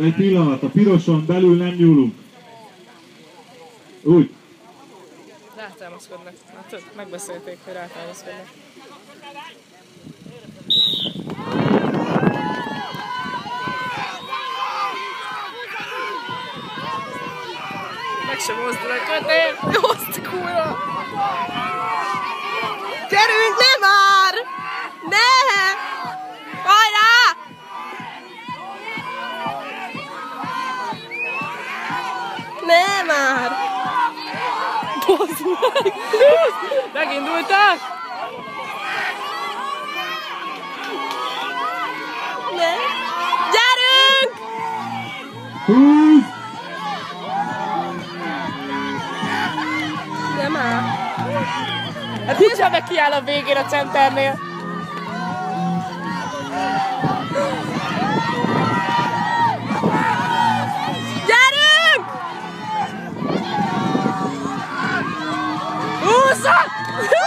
Egy pillanat, a piroson belül nem nyúlunk. Úgy. Rátámaszkodnak. Hát megbeszélték, hogy rátámaszkodnak. Meg sem mozdul a kötél. Azt kurva. Ne már! Bozd meg! Megindultak? Ne! Gyerünk! Húsz! Ne már! Hát nincs meg kiáll a végén a centernél. 杀